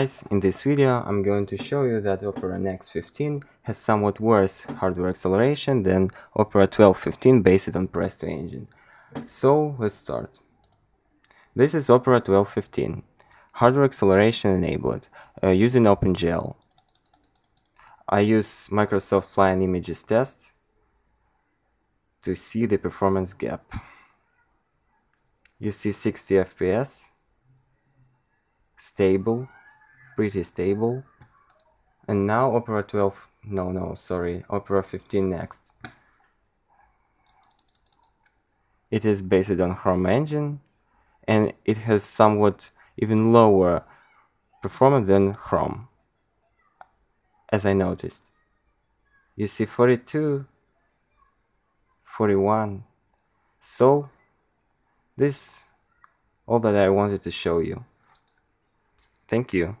Guys, in this video I'm going to show you that Opera Next 15 has somewhat worse hardware acceleration than Opera 1215 based on Presto engine. So let's start. This is Opera 1215, hardware acceleration enabled, uh, using OpenGL. I use Microsoft Flying Images test to see the performance gap. You see 60 FPS, stable, pretty stable. And now Opera 12, no, no, sorry, Opera 15 next. It is based on Chrome engine and it has somewhat even lower performance than Chrome, as I noticed. You see 42, 41. So, this all that I wanted to show you. Thank you.